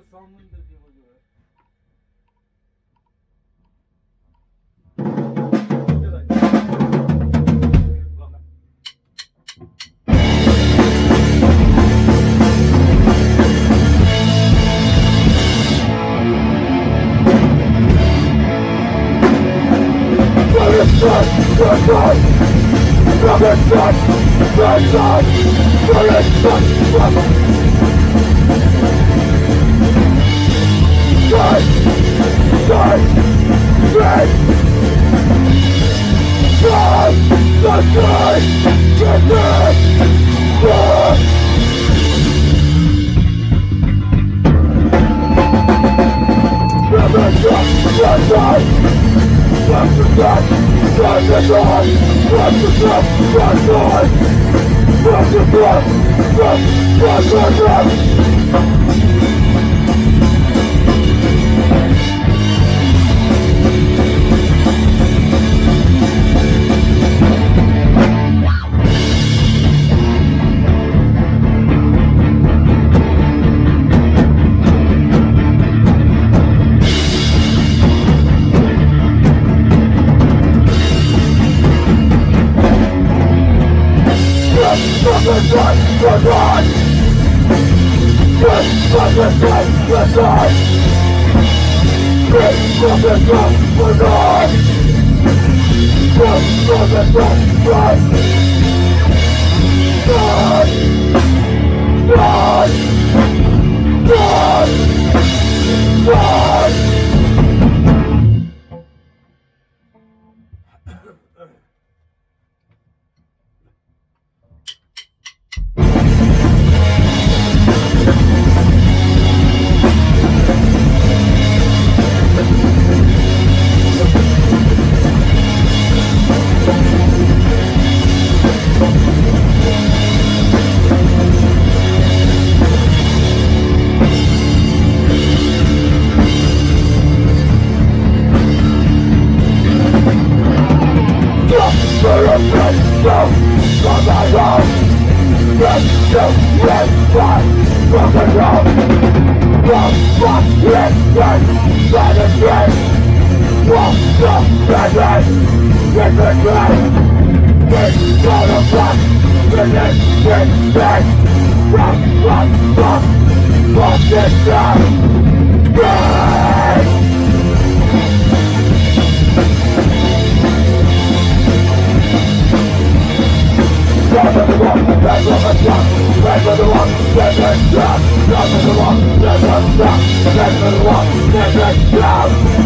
little song that he will do it. Robert Trump, Robert Trump, Robert Trump, Robert Fuck the fuck, fuck, fuck, fuck, fuck, fuck, fuck, fuck, fuck, fuck, fuck, fuck, fuck, fuck, fuck, God! Rock, rock, rock, rock this down. Yeah! Back with the rock, back with the rock, back with the rock, back the rock, back with the back the rock, back with the rock, back with the.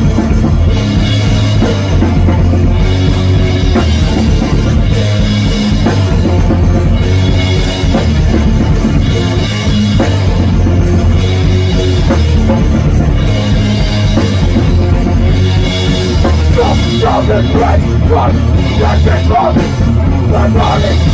Stop, stop, and break, run, run, get.